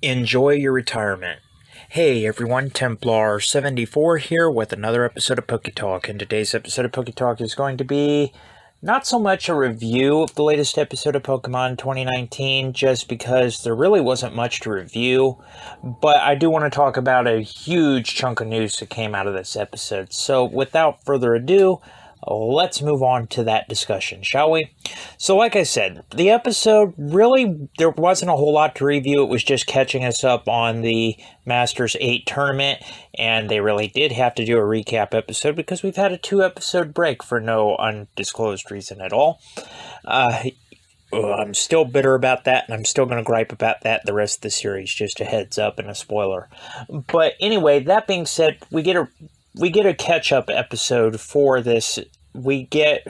Enjoy your retirement. Hey everyone, Templar74 here with another episode of Poke Talk. And today's episode of Poke Talk is going to be not so much a review of the latest episode of Pokemon 2019, just because there really wasn't much to review, but I do want to talk about a huge chunk of news that came out of this episode. So without further ado, let's move on to that discussion, shall we? So, like I said, the episode really, there wasn't a whole lot to review. It was just catching us up on the Masters 8 tournament, and they really did have to do a recap episode because we've had a two episode break for no undisclosed reason at all. Uh, I'm still bitter about that, and I'm still going to gripe about that the rest of the series, just a heads up and a spoiler. But anyway, that being said, we get a we get a catch up episode for this. We get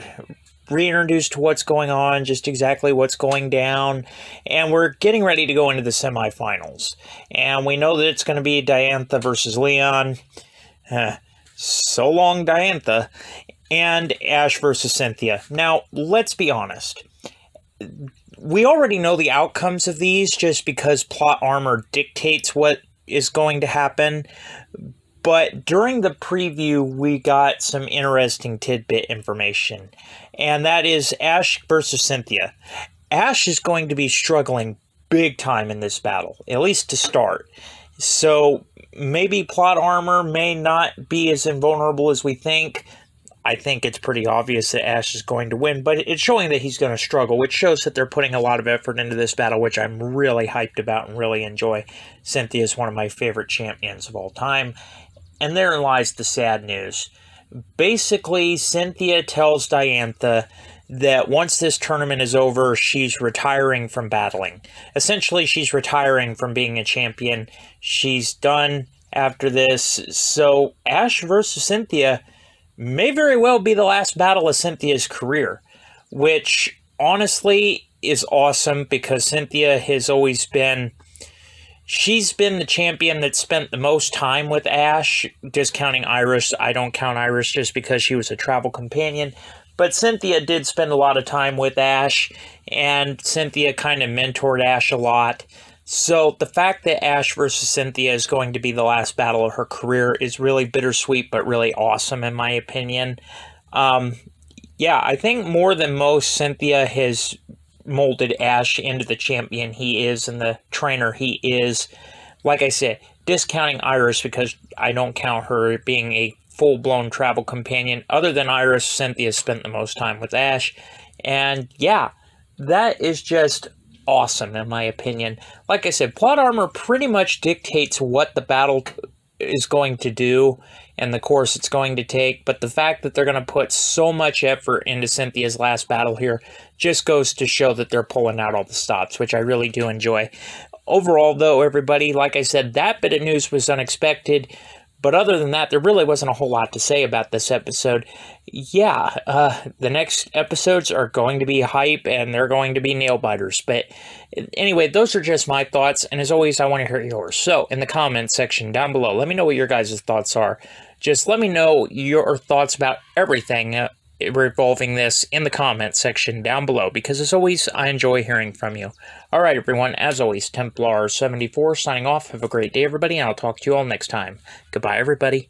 reintroduced to what's going on, just exactly what's going down, and we're getting ready to go into the semifinals. And we know that it's going to be Diantha versus Leon. so long, Diantha. And Ash versus Cynthia. Now, let's be honest. We already know the outcomes of these just because plot armor dictates what is going to happen. But during the preview, we got some interesting tidbit information, and that is Ash versus Cynthia. Ash is going to be struggling big time in this battle, at least to start. So maybe plot armor may not be as invulnerable as we think. I think it's pretty obvious that Ash is going to win, but it's showing that he's going to struggle, which shows that they're putting a lot of effort into this battle, which I'm really hyped about and really enjoy. Cynthia is one of my favorite champions of all time, and therein lies the sad news. Basically, Cynthia tells Diantha that once this tournament is over, she's retiring from battling. Essentially, she's retiring from being a champion. She's done after this. So, Ash versus Cynthia may very well be the last battle of Cynthia's career, which honestly is awesome because Cynthia has always been She's been the champion that spent the most time with Ash, discounting Iris. I don't count Iris just because she was a travel companion. But Cynthia did spend a lot of time with Ash, and Cynthia kind of mentored Ash a lot. So the fact that Ash versus Cynthia is going to be the last battle of her career is really bittersweet, but really awesome in my opinion. Um, yeah, I think more than most, Cynthia has molded Ash into the champion he is and the trainer he is. Like I said, discounting Iris because I don't count her being a full blown travel companion. Other than Iris, Cynthia spent the most time with Ash. And yeah, that is just awesome in my opinion. Like I said, plot armor pretty much dictates what the battle is going to do and the course it's going to take, but the fact that they're going to put so much effort into Cynthia's last battle here just goes to show that they're pulling out all the stops, which I really do enjoy. Overall, though, everybody, like I said, that bit of news was unexpected. But other than that, there really wasn't a whole lot to say about this episode. Yeah, uh, the next episodes are going to be hype and they're going to be nail biters. But anyway, those are just my thoughts. And as always, I want to hear yours. So in the comments section down below, let me know what your guys' thoughts are. Just let me know your thoughts about everything uh, revolving this in the comments section down below because as always I enjoy hearing from you. Alright everyone, as always, Templar74 signing off. Have a great day everybody and I'll talk to you all next time. Goodbye everybody.